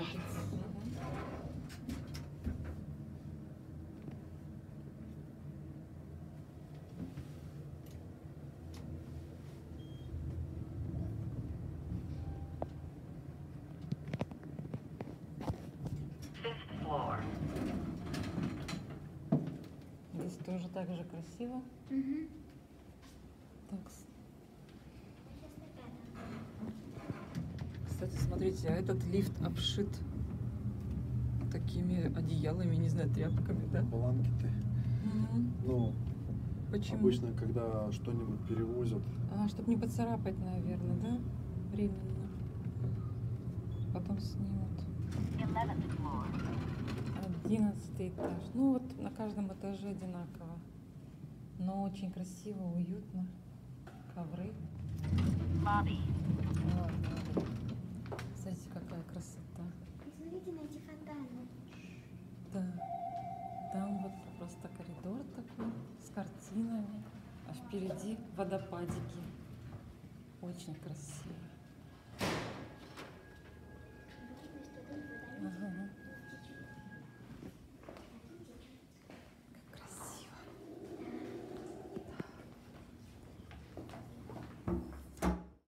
да. Здесь тоже так же красиво. Угу. Так, кстати, смотрите, а этот лифт обшит такими одеялами, не знаю, тряпками, да? Бланкеты. Мгм. Ну, Почему? обычно, когда что-нибудь перевозят, А, чтобы не поцарапать, наверное, да? Временно. Потом снимут. Одиннадцатый этаж. Ну вот на каждом этаже одинаково. Но очень красиво, уютно. Ковры. Ладно. Впереди водопадики. Очень красиво.